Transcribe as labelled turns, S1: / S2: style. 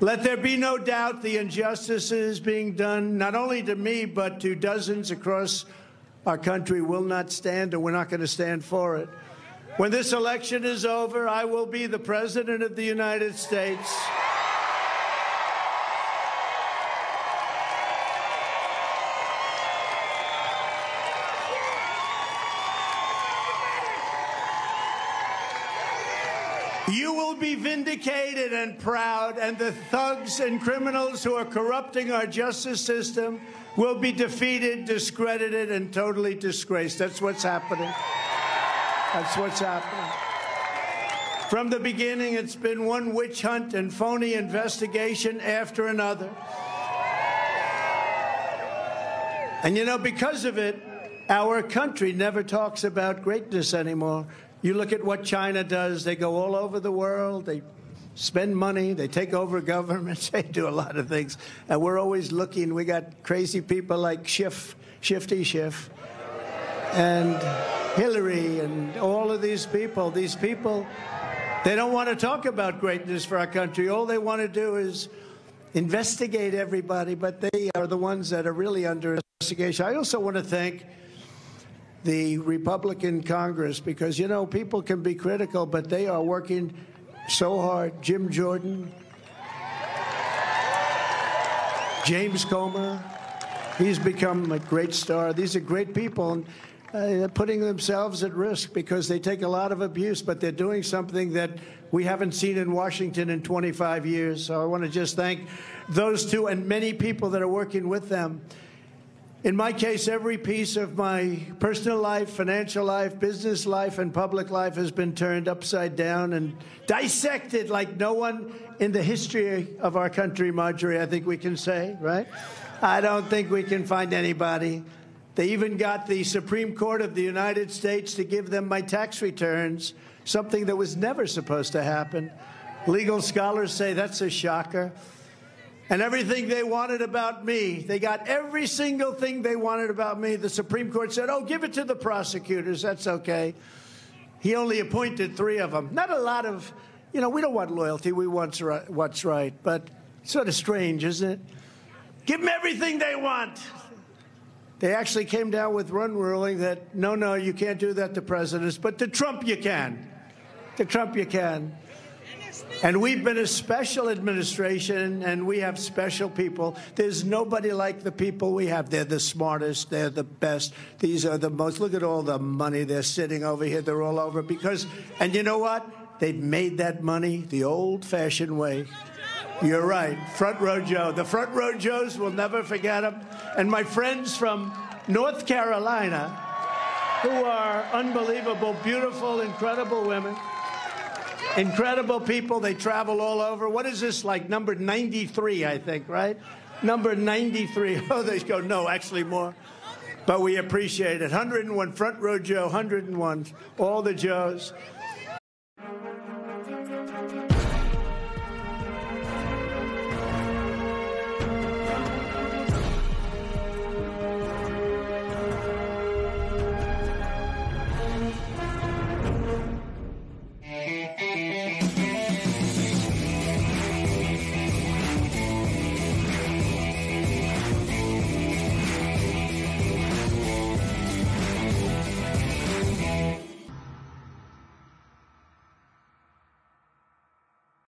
S1: Let there be no doubt the injustices being done not only to me but to dozens across our country will not stand, and we're not going to stand for it. When this election is over, I will be the President of the United States. You will be vindicated and proud, and the thugs and criminals who are corrupting our justice system will be defeated, discredited, and totally disgraced. That's what's happening. That's what's happening. From the beginning, it's been one witch hunt and phony investigation after another. And you know, because of it, our country never talks about greatness anymore. You look at what China does, they go all over the world, they spend money, they take over governments, they do a lot of things. And we're always looking, we got crazy people like Schiff, Shifty Schiff, and Hillary, and all of these people. These people, they don't want to talk about greatness for our country. All they want to do is investigate everybody, but they are the ones that are really under investigation. I also want to thank the Republican Congress because, you know, people can be critical, but they are working so hard. Jim Jordan, James Comer, he's become a great star. These are great people. And, uh, they're putting themselves at risk because they take a lot of abuse, but they're doing something that we haven't seen in Washington in 25 years. So I want to just thank those two and many people that are working with them. In my case, every piece of my personal life, financial life, business life, and public life has been turned upside down and dissected like no one in the history of our country, Marjorie, I think we can say, right? I don't think we can find anybody. They even got the Supreme Court of the United States to give them my tax returns, something that was never supposed to happen. Legal scholars say that's a shocker and everything they wanted about me. They got every single thing they wanted about me. The Supreme Court said, oh, give it to the prosecutors. That's okay. He only appointed three of them. Not a lot of, you know, we don't want loyalty. We want what's right. But sort of strange, isn't it? Give them everything they want. They actually came down with one ruling that, no, no, you can't do that to presidents, but to Trump you can. To Trump you can. And we've been a special administration, and we have special people. There's nobody like the people we have. They're the smartest, they're the best. These are the most. Look at all the money they're sitting over here. They're all over because, and you know what? They've made that money the old fashioned way. You're right. Front row Joe. The front row Joes will never forget them. And my friends from North Carolina, who are unbelievable, beautiful, incredible women. Incredible people. They travel all over. What is this, like number 93, I think, right? Number 93. Oh, they go, no, actually more. But we appreciate it. 101 Front Row Joe, 101. All the Joes.